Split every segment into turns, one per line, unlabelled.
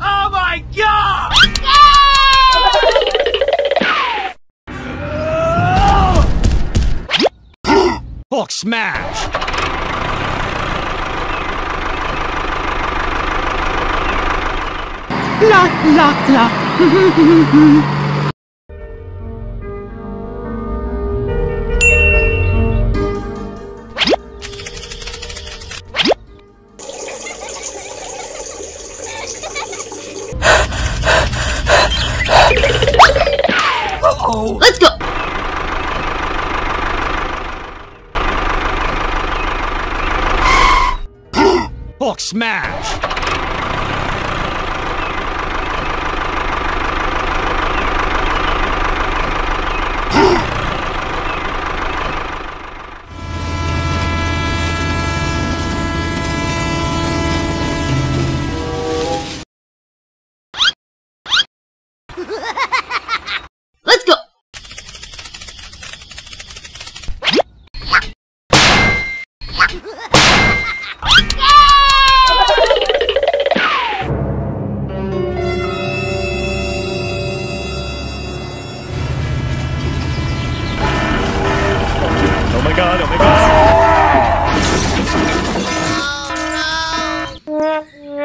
Oh my god!
Smash!
La la la.
Smash!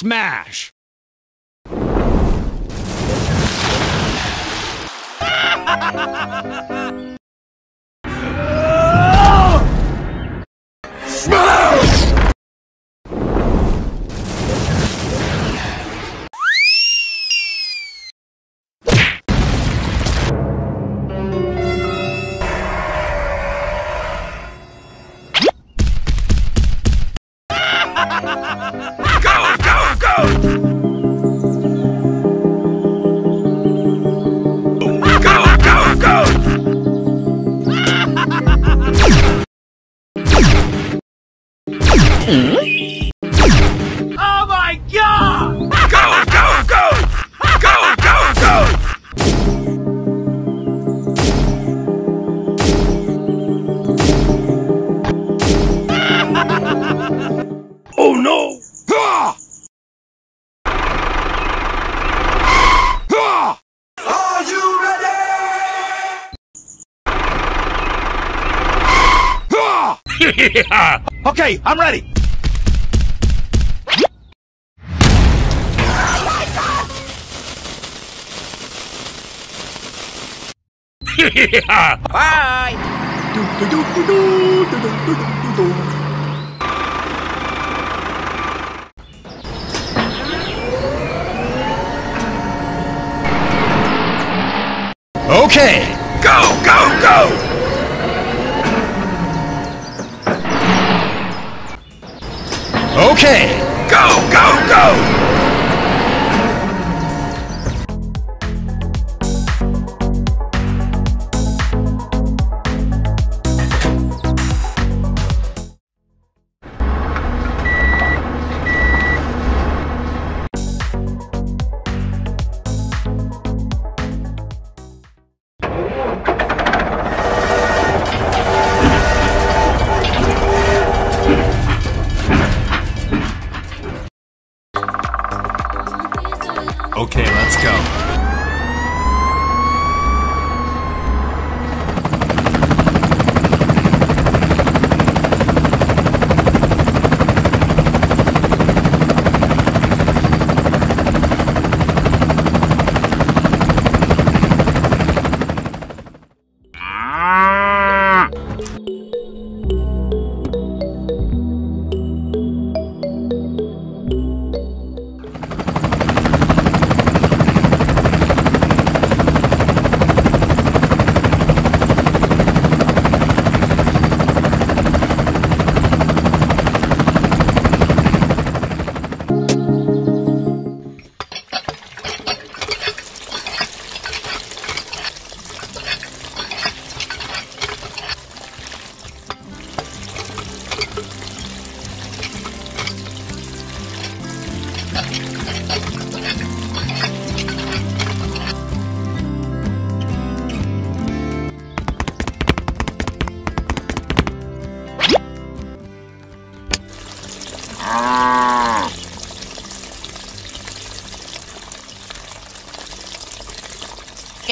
Hulk smash!
yeah! Okay, I'm ready. yeah! Bye!
Okay!
Go, go, go!
Okay!
Go, go, go!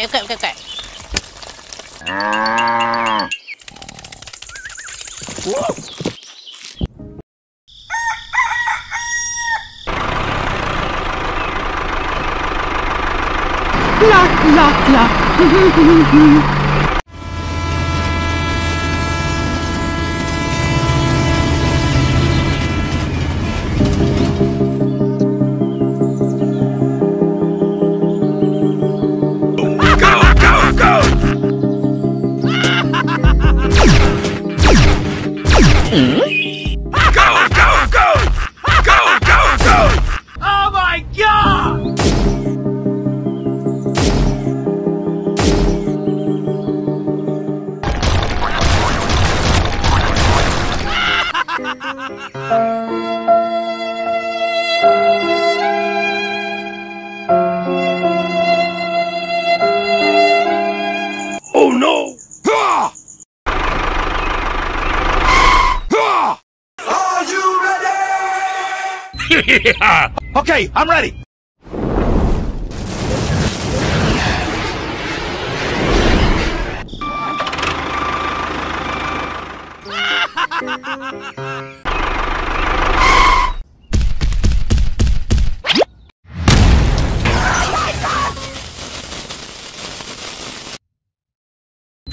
Okay,
okay, okay, okay.
Lock, lock, lock.
okay, I'm ready.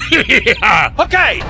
okay.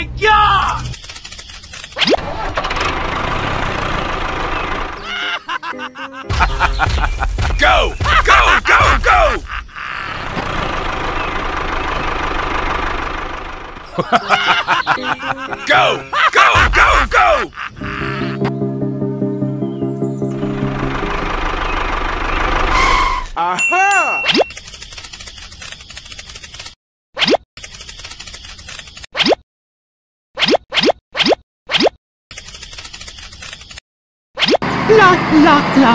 My god! go! Go! Go! Go! go! Go! Go! Go! la la la.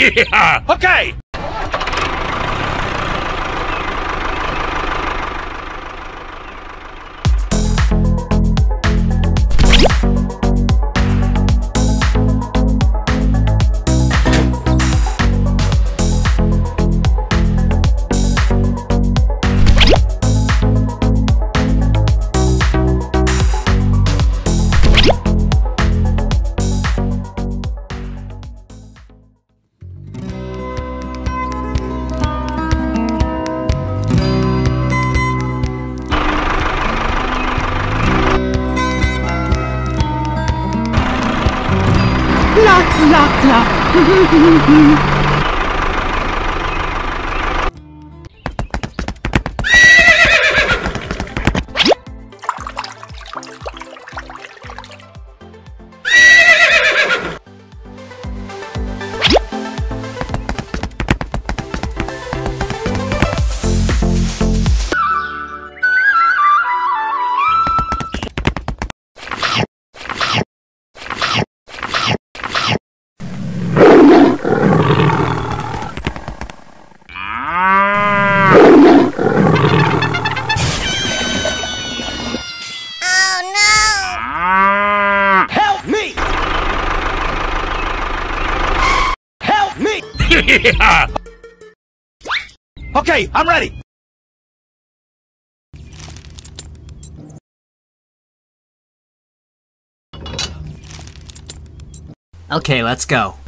Okay! Okay, I'm ready.
Okay, let's. Go!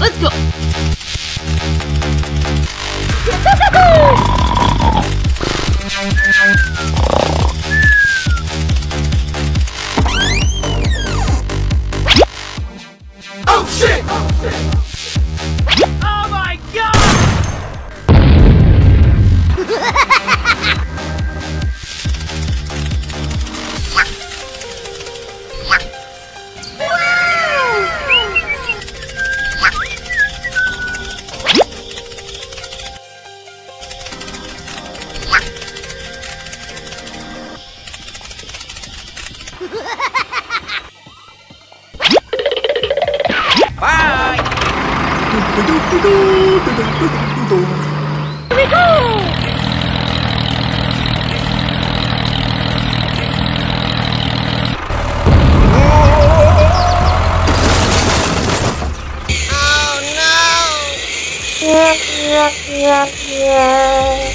Let's go.
Yeah, yeah.